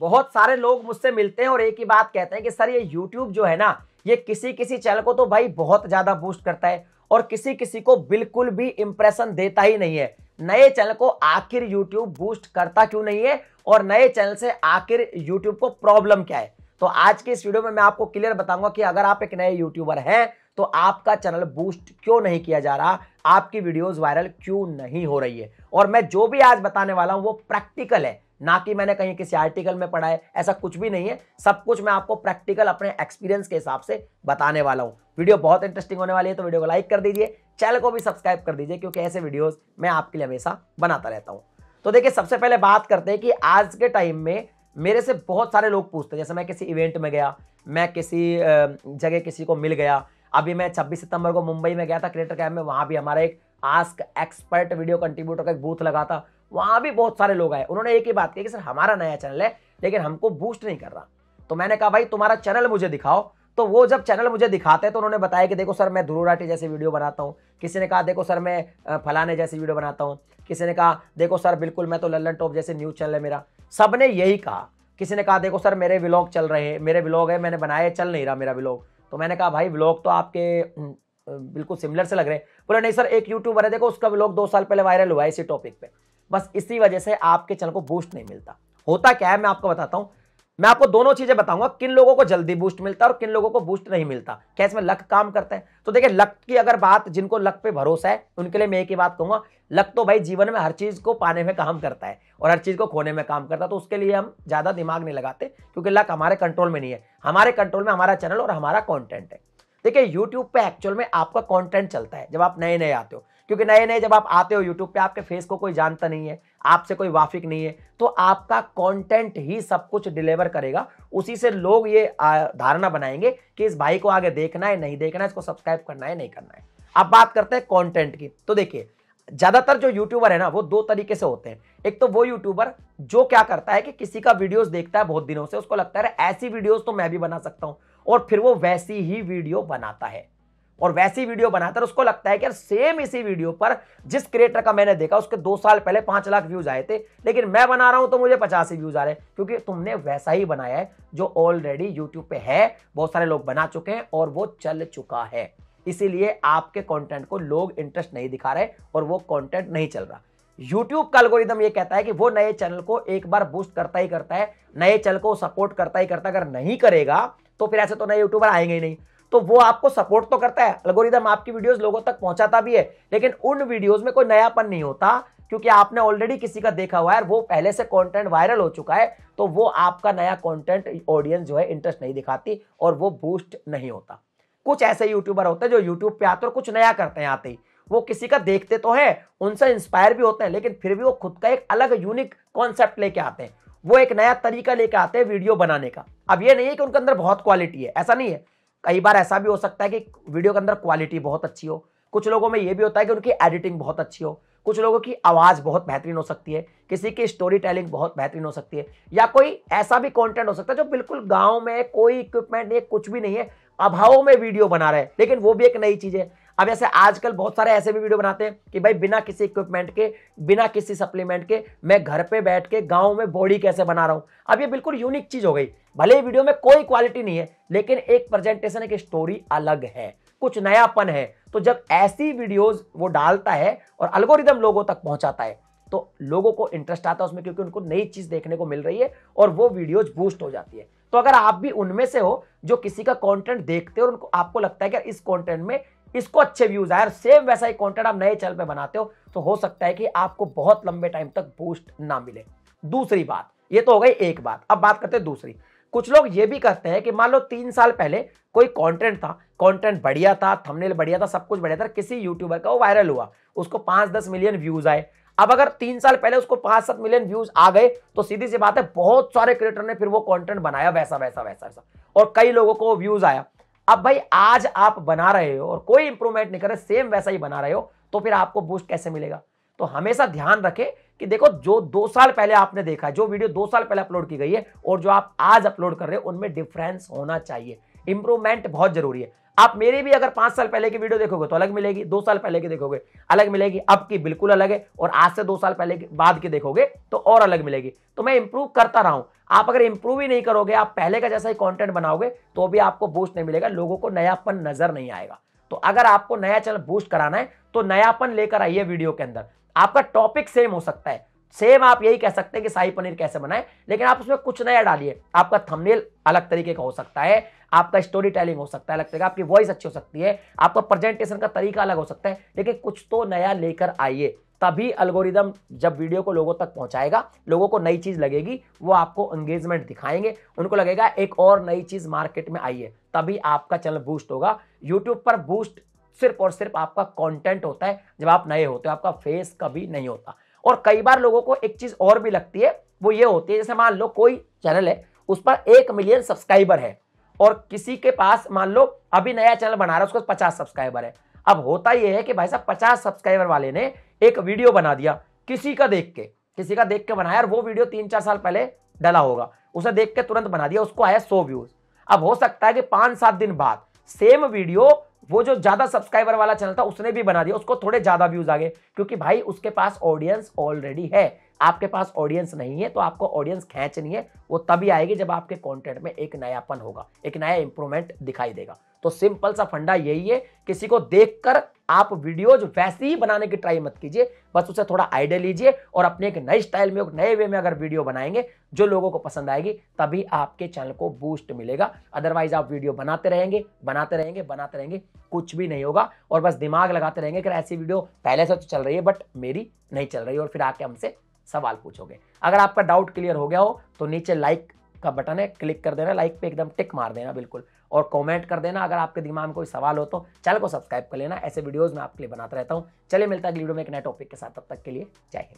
बहुत सारे लोग मुझसे मिलते हैं और एक ही बात कहते हैं कि सर, ये यूट्यूब जो है ना, ये किसी किसी चैनल को तो भाई बहुत ज़्यादा बूस्ट करता है और किसी किसी को बिल्कुल भी इंप्रेशन देता ही नहीं है। नए चैनल को आखिर यूट्यूब बूस्ट करता क्यों नहीं है और नए चैनल से आखिर यूट्यूब को प्रॉब्लम क्या है? तो आज के इस वीडियो में मैं आपको क्लियर बताऊँगा कि अगर आप एक नए यूट्यूबर हैं तो आपका चैनल बूस्ट क्यों नहीं किया जा रहा? आपकी वीडियोस वायरल क्यों नहीं हो रही है? और मैं जो भी आज बताने वाला हूँ, वो प्रैक्टिकल है। ना कि मैंने कहीं किसी आर्टिकल में पढ़ा है, ऐसा कुछ भी नहीं है। सब कुछ मैं आपको प्रैक्टिकल अपने एक्सपीरियंस के हिसाब से बताने वाला हूँ। वीडियो बहुत इंटरेस्टिंग होने वाली है तो वीडियो को लाइक कर दीजिए चैनल को भी सब्सक्राइब कर दीजिए, क्योंकि ऐसे वीडियोस मैं आपके लिए हमेशा बनाता रहता हूँ। तो देखिए, सबसे पहले बात करते हैं कि आज के टाइम में मेरे से बहुत सारे लोग पूछते हैं। जैसे मैं किसी इवेंट में गया, मैं किसी जगह किसी को मिल गया। अभी मैं 26 सितंबर को मुंबई में गया था क्रिएटर कैम्प में, वहाँ भी हमारा एक आस्क एक्सपर्ट वीडियो कंट्रीब्यूटर का एक बूथ लगा था। वहाँ भी बहुत सारे लोग आए। उन्होंने एक ही बात की कि सर, हमारा नया चैनल है, लेकिन हमको बूस्ट नहीं कर रहा। तो मैंने कहा, भाई, तुम्हारा चैनल मुझे दिखाओ। तो वो जब चैनल मुझे दिखाते तो उन्होंने बताया कि देखो सर, मैं ध्रुव जैसे वीडियो बनाता हूँ। किसी ने कहा, देखो सर, मैं फलाने जैसी वीडियो बनाता हूँ। किसी ने कहा, देखो सर, बिल्कुल, मैं तो लल्लन टॉप जैसे न्यूज़ चैनल है मेरा। सबने यही कहा। किसी ने कहा, देखो सर, मेरे व्लॉग चल रहे हैं, मेरे व्लॉग है, मैंने बनाए, चल नहीं रहा मेरा व्लॉग। तो मैंने कहा, भाई, व्लॉग तो आपके बिल्कुल सिमिलर से लग रहे हैं। बोले, नहीं सर, एक यूट्यूबर है, देखो, उसका व्लॉग दो साल पहले वायरल हुआ है इसी टॉपिक पे। बस इसी वजह से आपके चैनल को बूस्ट नहीं मिलता। होता क्या है, मैं आपको बताता हूँ। मैं आपको दोनों चीज़ें बताऊँगा, किन लोगों को जल्दी बूस्ट मिलता है और किन लोगों को बूस्ट नहीं मिलता। क्या इसमें लक काम करता है? तो देखिए लक की अगर बात, जिनको लक पे भरोसा है, उनके लिए मैं एक ही बात कहूँगा लक तो भाई जीवन में हर चीज़ को पाने में काम करता है और हर चीज़ को खोने में काम करता है तो उसके लिए हम ज़्यादा दिमाग नहीं लगाते, क्योंकि लक हमारे कंट्रोल में नहीं है। हमारे कंट्रोल में हमारा चैनल और हमारा कॉन्टेंट है। देखिए यूट्यूब पे एक्चुअल में आपका कॉन्टेंट चलता है, जब आप नए नए आते हो। क्योंकि नए नए जब आप आते हो यूट्यूब पे, आपके फेस को कोई जानता नहीं है, आपसे कोई वाफिक नहीं है तो आपका कंटेंट ही सब कुछ डिलीवर करेगा। उसी से लोग ये धारणा बनाएँगे कि इस भाई को आगे देखना है, नहीं देखना है, इसको सब्सक्राइब करना है, नहीं करना है। अब बात करते हैं कंटेंट की। तो देखिए, ज़्यादातर जो यूट्यूबर है ना, वो दो तरीके से होते हैं। एक तो वो यूट्यूबर जो क्या करता है कि किसी का वीडियोस देखता है बहुत दिनों से, उसको लगता है ऐसी वीडियोस तो मैं भी बना सकता हूँ। और फिर वो वैसी ही वीडियो बनाता है। और वैसी वीडियो बनाता है उसको लगता है कि यार सेम इसी वीडियो पर जिस क्रिएटर का मैंने देखा, उसके दो साल पहले पाँच लाख व्यूज़ आए थे, लेकिन मैं बना रहा हूँ तो मुझे पचास ही व्यूज़ आ रहे हैं, क्योंकि तुमने वैसा ही बनाया है जो ऑलरेडी यूट्यूब पे है, बहुत सारे लोग बना चुके हैं और वो चल चुका है। इसीलिए आपके कंटेंट को लोग इंटरेस्ट नहीं दिखा रहे और वो कंटेंट नहीं चल रहा। यूट्यूब का एल्गोरिदम ये कहता है कि वो नए चैनल को एक बार बूस्ट करता ही करता है, नए चैनल को सपोर्ट करता ही करता है, अगर नहीं करेगा तो फिर ऐसे तो नए यूट्यूबर आएँगे ही नहीं। तो वो आपको सपोर्ट तो करता है। एल्गोरिदम आपकी वीडियोस लोगों तक पहुंचाता भी है, लेकिन उन वीडियोस में कोई नयापन नहीं होता, क्योंकि आपने ऑलरेडी किसी का देखा हुआ है वो पहले से कंटेंट वायरल हो चुका है तो वो आपका नया कंटेंट ऑडियंस जो है इंटरेस्ट नहीं दिखाती और वो बूस्ट नहीं होता। कुछ ऐसे यूट्यूबर होते हैं जो यूट्यूब पे आते और कुछ नया करते हैं आते ही। वो किसी का देखते तो है, उनसे इंस्पायर भी होते हैं, लेकिन फिर भी वो खुद का एक अलग यूनिक कॉन्सेप्ट लेके आते हैं। वो एक नया तरीका लेके आते हैं वीडियो बनाने का। अब ये नहीं है कि उनके अंदर बहुत क्वालिटी है, ऐसा नहीं है। कई बार ऐसा भी हो सकता है कि वीडियो के अंदर क्वालिटी बहुत अच्छी हो। कुछ लोगों में ये भी होता है कि उनकी एडिटिंग बहुत अच्छी हो। कुछ लोगों की आवाज़ बहुत बेहतरीन हो सकती है। किसी की स्टोरी टेलिंग बहुत बेहतरीन हो सकती है। या कोई ऐसा भी कंटेंट हो सकता है जो बिल्कुल गाँव में कोई इक्विपमेंट नहीं कुछ भी नहीं है, अभाव में वीडियो बना रहे हैं। लेकिन वो भी एक नई चीज़ है। अब ऐसे आजकल बहुत सारे ऐसे भी वीडियो बनाते हैं कि भाई बिना किसी इक्विपमेंट के, बिना किसी सप्लीमेंट के, मैं घर पे बैठ के गाँव में बॉडी कैसे बना रहा हूँ। अब ये बिल्कुल यूनिक चीज़ हो गई। भले ही वीडियो में कोई क्वालिटी नहीं है, लेकिन एक प्रेजेंटेशन एक स्टोरी अलग है। कुछ नयापन है। तो जब ऐसी वीडियोज़ वो डालता है और अलगोरिदम लोगों तक पहुंचाता है तो लोगों को इंटरेस्ट आता है उसमें, क्योंकि उनको नई चीज़ देखने को मिल रही है और वो वीडियोज़ बूस्ट हो जाती है। तो अगर आप भी उनमें से हो, जो किसी का कंटेंट देखते हो और उनको, आपको लगता है कि इस कंटेंट में इसको अच्छे व्यूज़ आए और सेम वैसा ही कंटेंट आप नए चैनल पे बनाते हो तो हो सकता है कि आपको बहुत लंबे टाइम तक बूस्ट ना मिले। दूसरी बात, ये तो हो गई एक बात। अब बात करते हैं दूसरी। कुछ लोग ये भी कहते हैं कि मान लो तीन साल पहले कोई कंटेंट था कंटेंट बढ़िया था थंबनेल बढ़िया था, सब कुछ बढ़िया था, किसी यूट्यूबर का वो वायरल हुआ, उसको पाँच दस मिलियन व्यूज़ आए। अब अगर तीन साल पहले उसको पाँच सात मिलियन व्यूज़ आ गए तो सीधी सी बात है, बहुत सारे क्रिएटर ने फिर वो कंटेंट बनाया, वैसा वैसा वैसा वैसा। और कई लोगों को व्यूज़ आया। अब भाई आज आप बना रहे हो और कोई इंप्रूवमेंट नहीं कर रहे सेम वैसा ही बना रहे हो तो फिर आपको बूस्ट कैसे मिलेगा? तो हमेशा ध्यान रखें कि देखो, जो दो साल पहले आपने देखा है, जो वीडियो दो साल पहले अपलोड की गई है और जो आप आज अपलोड कर रहे हो, उनमें डिफरेंस होना चाहिए। इंप्रूवमेंट बहुत ज़रूरी है। आप मेरी भी अगर पाँच साल पहले की वीडियो देखोगे तो अलग मिलेगी, दो साल पहले की देखोगे अलग मिलेगी, अब की बिल्कुल अलग है और आज से दो साल पहले के, बाद की देखोगे तो और अलग मिलेगी। तो मैं इंप्रूव करता रहा हूँ। आप अगर इंप्रूव ही नहीं करोगे, आप पहले का जैसा ही कंटेंट बनाओगे तो भी आपको बूस्ट नहीं मिलेगा, लोगों को नयापन नज़र नहीं आएगा। तो अगर आपको नया चैनल बूस्ट कराना है तो नयापन लेकर आइए वीडियो के अंदर। आपका टॉपिक सेम हो सकता है। सेम आप यही कह सकते हैं कि शाही पनीर कैसे बनाए, लेकिन आप उसमें कुछ नया डालिए। आपका थंबनेल अलग तरीके का हो सकता है। आपका स्टोरी टेलिंग हो सकता है अलग तरीका आपकी वॉइस अच्छी हो सकती है, आपका प्रेजेंटेशन का तरीका अलग हो सकता है, लेकिन कुछ तो नया लेकर आइए, तभी अल्गोरिदम जब वीडियो को लोगों तक पहुंचाएगा, लोगों को नई चीज़ लगेगी, वो आपको एंगेजमेंट दिखाएँगे, उनको लगेगा एक और नई चीज़ मार्केट में आई है, तभी आपका चैनल बूस्ट होगा। यूट्यूब पर बूस्ट सिर्फ़ और सिर्फ़ आपका कंटेंट होता है, जब आप नए होते हो, आपका फेस कभी नहीं होता। और कई बार लोगों को एक चीज़ और भी लगती है, वो ये होती है, जैसे मान लो कोई चैनल है, उस पर एक मिलियन सब्सक्राइबर है और किसी के पास, मान लो, अभी नया चैनल बना रहा है, उसको पचास सब्सक्राइबर है। अब होता यह है कि भाई साहब, पचास सब्सक्राइबर वाले ने एक वीडियो बना दिया, किसी का देख के, किसी का देख के बनाया, और वो वीडियो तीन चार साल पहले डला होगा। उसे देख के तुरंत बना दिया, उसको आया सौ व्यूज़ अब हो सकता है कि पाँच सात दिन बाद सेम वीडियो वो जो ज़्यादा सब्सक्राइबर वाला चैनल था, उसने भी बना दिया, उसको थोड़े ज़्यादा व्यूज़ आ गए, क्योंकि भाई उसके पास ऑडियंस ऑलरेडी है। आपके पास ऑडियंस नहीं है तो आपको ऑडियंस खेचनी है, वो तभी आएगी जब आपके कंटेंट में एक नयापन होगा, एक नया इंप्रूवमेंट दिखाई देगा। तो सिंपल सा फंडा यही है, किसी को देखकर आप वीडियोज़ वैसे ही बनाने की ट्राई मत कीजिए, बस उसे थोड़ा आइडिया लीजिए और अपने एक नए स्टाइल में, एक नए वे में अगर वीडियो बनाएँगे, जो लोगों को पसंद आएगी, तभी आपके चैनल को बूस्ट मिलेगा। अदरवाइज़ आप वीडियो बनाते रहेंगे बनाते रहेंगे बनाते रहेंगे, कुछ भी नहीं होगा और बस दिमाग लगाते रहेंगे कि ऐसी वीडियो पहले से तो चल रही है बट मेरी नहीं चल रही और फिर आके हमसे सवाल पूछोगे। अगर आपका डाउट क्लियर हो गया हो तो नीचे लाइक का बटन है क्लिक कर देना लाइक पे एकदम टिक मार देना, बिल्कुल। और कमेंट कर देना, अगर आपके दिमाग में कोई सवाल हो तो चैनल को सब्सक्राइब कर लेना, ऐसे वीडियोस मैं आपके लिए बनाता रहता हूँ। चलिए मिलता है अगली वीडियो में एक नए टॉपिक के साथ, तब तक के लिए जय